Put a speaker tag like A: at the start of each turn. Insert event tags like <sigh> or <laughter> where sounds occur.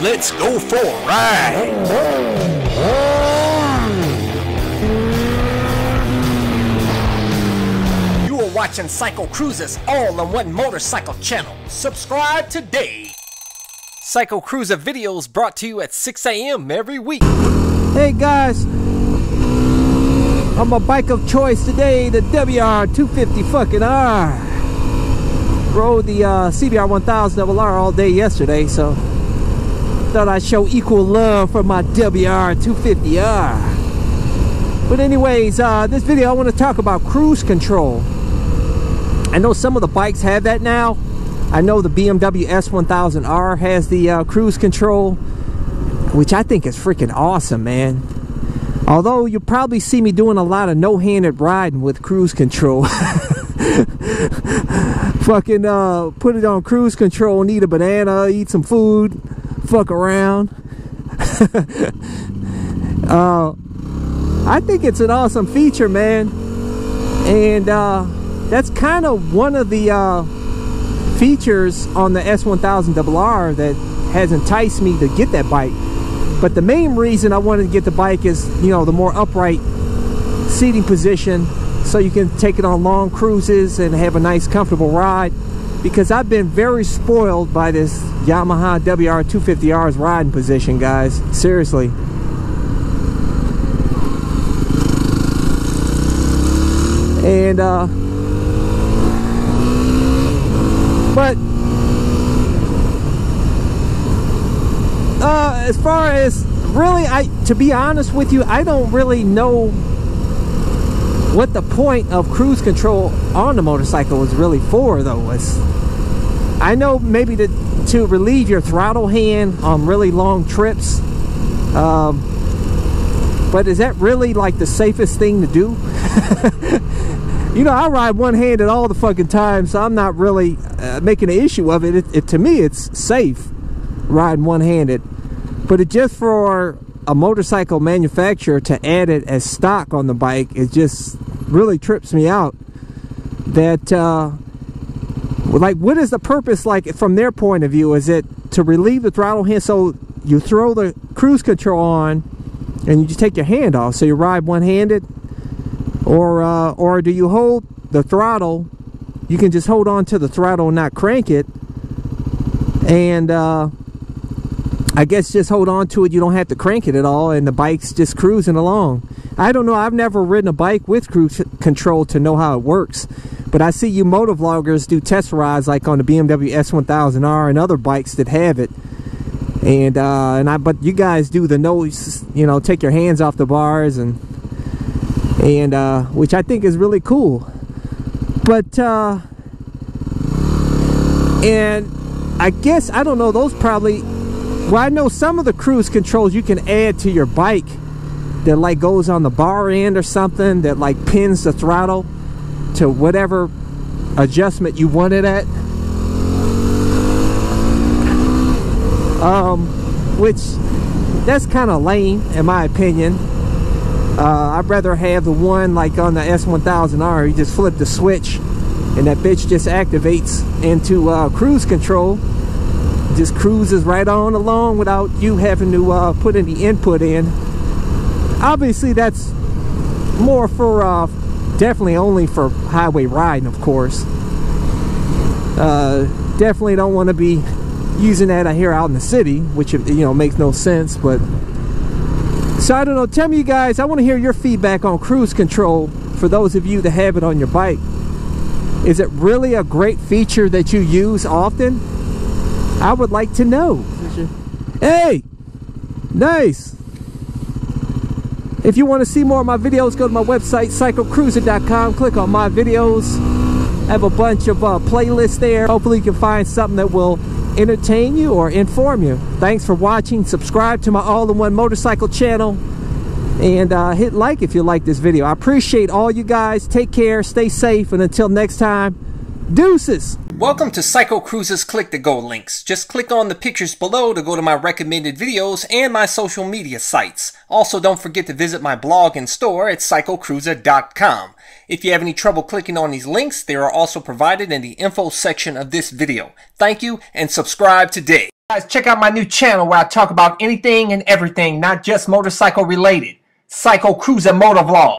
A: Let's go for a ride. You are watching CycleCruza's all on one motorcycle channel. Subscribe today. CycleCruza videos brought to you at 6 a.m. every week.
B: Hey guys, I'm on my bike of choice today, the WR250 fucking R. Rode the uh, CBR 1000 RR all day yesterday, so thought I'd show equal love for my WR250R. But anyways, uh, this video I want to talk about cruise control. I know some of the bikes have that now. I know the BMW S1000R has the uh, cruise control, which I think is freaking awesome, man. Although you'll probably see me doing a lot of no-handed riding with cruise control. <laughs> Fucking uh, put it on cruise control, eat a banana, eat some food, fuck around. <laughs> uh, I think it's an awesome feature, man. And uh, that's kind of one of the uh, features on the S1000RR that has enticed me to get that bike. But the main reason I wanted to get the bike is, you know, the more upright seating position so you can take it on long cruises and have a nice comfortable ride because I've been very spoiled by this Yamaha WR250R's riding position guys. Seriously. And uh but uh as far as really I to be honest with you I don't really know what the point of cruise control on the motorcycle is really for though it's I know maybe to to relieve your throttle hand on really long trips um, but is that really like the safest thing to do <laughs> you know I ride one-handed all the fucking time so I'm not really uh, making an issue of it. It, it to me it's safe riding one-handed but it just for a motorcycle manufacturer to add it as stock on the bike it just really trips me out that uh, like what is the purpose like from their point of view? Is it to relieve the throttle hand? So you throw the cruise control on and you just take your hand off. So you ride one-handed or uh, or do you hold the throttle? You can just hold on to the throttle and not crank it. And uh, I guess just hold on to it. You don't have to crank it at all and the bike's just cruising along. I don't know. I've never ridden a bike with cruise control to know how it works but I see you motovloggers do test rides like on the BMW S1000R and other bikes that have it. And uh, and I but you guys do the nose you know take your hands off the bars and and uh, which I think is really cool. But uh, and I guess I don't know those probably well I know some of the cruise controls you can add to your bike that like goes on the bar end or something that like pins the throttle to whatever adjustment you want it at. Um which that's kind of lame in my opinion. Uh, I'd rather have the one like on the S1000R you just flip the switch and that bitch just activates into uh, cruise control just cruises right on along without you having to uh, put any input in. Obviously that's more for uh, definitely only for highway riding of course. Uh, definitely don't want to be using that here out in the city which you know makes no sense but so I don't know. Tell me you guys I want to hear your feedback on cruise control for those of you that have it on your bike. Is it really a great feature that you use often I would like to know hey nice if you want to see more of my videos, go to my website, cyclecruza.com. Click on my videos. I have a bunch of uh, playlists there. Hopefully you can find something that will entertain you or inform you. Thanks for watching. Subscribe to my all-in-one motorcycle channel. And uh, hit like if you like this video. I appreciate all you guys. Take care. Stay safe. And until next time, deuces.
A: Welcome to CycleCruza's Click to Go links. Just click on the pictures below to go to my recommended videos and my social media sites. Also, don't forget to visit my blog and store at cyclecruza.com. If you have any trouble clicking on these links, they are also provided in the info section of this video. Thank you and subscribe today.
B: Guys, check out my new channel where I talk about anything and everything, not just motorcycle related. CycleCruza Motovlog.